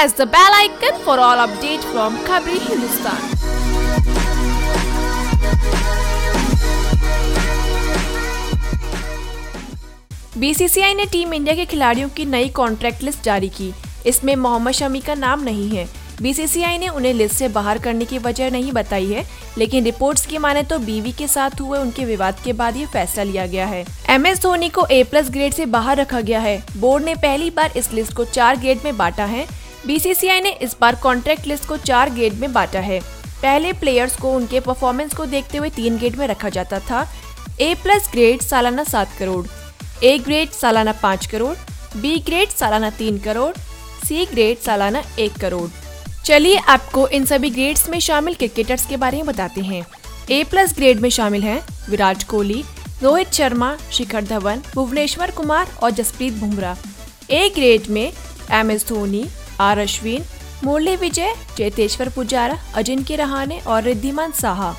press the bell icon for all updates from Khabri Hindustan. BCCI ने team India के खिलाड़ियों की नई कॉन्ट्रैक्ट लिस्ट जारी की। इसमें मोहम्मद शमी का नाम नहीं है। बीसीसीआई ने उन्हें लिस्ट से बाहर करने की वजह नहीं बताई है, लेकिन रिपोर्ट्स की माने तो बीवी के साथ हुए उनके विवाद के बाद ये फैसला लिया गया है। एम एस धोनी को ए प्लस ग्रेड से बाहर रखा गया है। बोर्ड ने पहली बार इस लिस्ट को चार ग्रेड में बांटा है। बीसीसीआई ने इस बार कॉन्ट्रैक्ट लिस्ट को चार ग्रेड में बांटा है। पहले प्लेयर्स को उनके परफॉर्मेंस को देखते हुए तीन ग्रेड में रखा जाता था। ए प्लस ग्रेड सालाना सात करोड़ ए ग्रेड सालाना पाँच करोड़ बी ग्रेड सालाना तीन करोड़ सी ग्रेड सालाना एक करोड़। चलिए आपको इन सभी ग्रेड्स में शामिल क्रिकेटर्स के बारे में बताते हैं। ए प्लस ग्रेड में शामिल हैं विराट कोहली, रोहित शर्मा, शिखर धवन, भुवनेश्वर कुमार और जसप्रीत बुमराह। ए ग्रेड में M S Dhoni R Ashwin, Murali Vijay, Cheteshwar Pujara Ajinkya Rahane और रिद्धिमान साहा।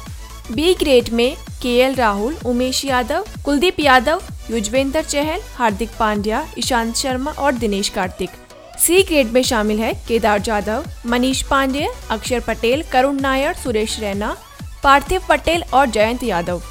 बी ग्रेड में के राहुल, उमेश यादव, कुलदीप यादव, युजवेंद्र चहल, हार्दिक पांड्या, ईशांत शर्मा और दिनेश कार्तिक। सी ग्रेड में शामिल है केदार जाधव, मनीष पांडे अक्षर पटेल, करुण नायर, सुरेश रैना, पार्थिव पटेल और जयंत यादव।